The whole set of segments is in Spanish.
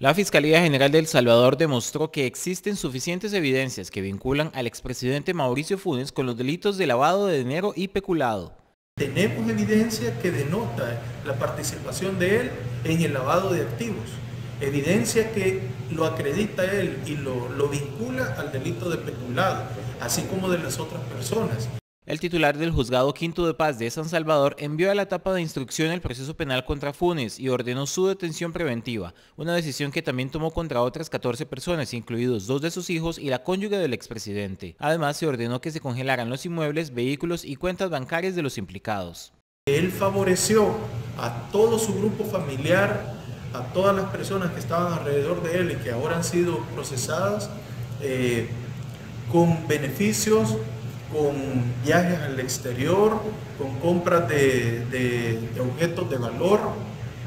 La Fiscalía General de El Salvador demostró que existen suficientes evidencias que vinculan al expresidente Mauricio Funes con los delitos de lavado de dinero y peculado. Tenemos evidencia que denota la participación de él en el lavado de activos, evidencia que lo acredita él y lo, lo vincula al delito de peculado, así como de las otras personas. El titular del Juzgado Quinto de Paz de San Salvador envió a la etapa de instrucción el proceso penal contra Funes y ordenó su detención preventiva, una decisión que también tomó contra otras 14 personas, incluidos dos de sus hijos y la cónyuge del expresidente. Además, se ordenó que se congelaran los inmuebles, vehículos y cuentas bancarias de los implicados. Él favoreció a todo su grupo familiar, a todas las personas que estaban alrededor de él y que ahora han sido procesadas eh, con beneficios con viajes al exterior, con compras de, objetos de valor,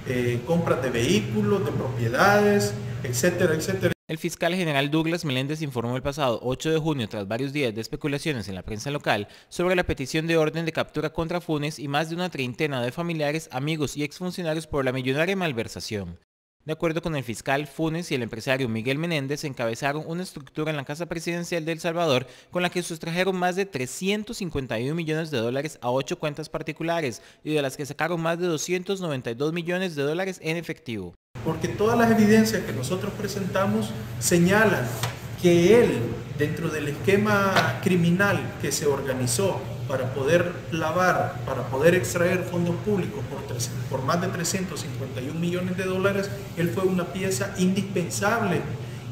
eh, compras de vehículos, de propiedades, etcétera, etcétera. El fiscal general Douglas Meléndez informó el pasado 8 de junio, tras varios días de especulaciones en la prensa local, sobre la petición de orden de captura contra Funes y más de una treintena de familiares, amigos y exfuncionarios por la millonaria malversación. De acuerdo con el fiscal Funes y el empresario Miguel Menéndez, encabezaron una estructura en la Casa Presidencial de El Salvador con la que sustrajeron más de 351 millones de dólares a ocho cuentas particulares y de las que sacaron más de 292 millones de dólares en efectivo. Porque todas las evidencias que nosotros presentamos señalan que él, dentro del esquema criminal que se organizó para poder lavar, para poder extraer fondos públicos por, más de 351 millones de dólares, él fue una pieza indispensable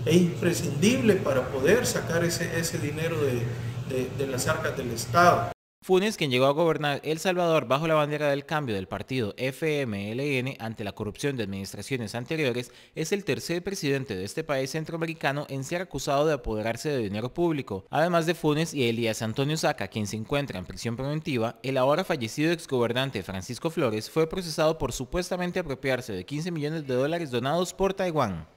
e imprescindible para poder sacar ese, dinero de las arcas del Estado. Funes, quien llegó a gobernar El Salvador bajo la bandera del cambio del partido FMLN ante la corrupción de administraciones anteriores, es el tercer presidente de este país centroamericano en ser acusado de apoderarse de dinero público. Además de Funes y Elías Antonio Saca, quien se encuentra en prisión preventiva, el ahora fallecido exgobernante Francisco Flores fue procesado por supuestamente apropiarse de 15 millones de dólares donados por Taiwán.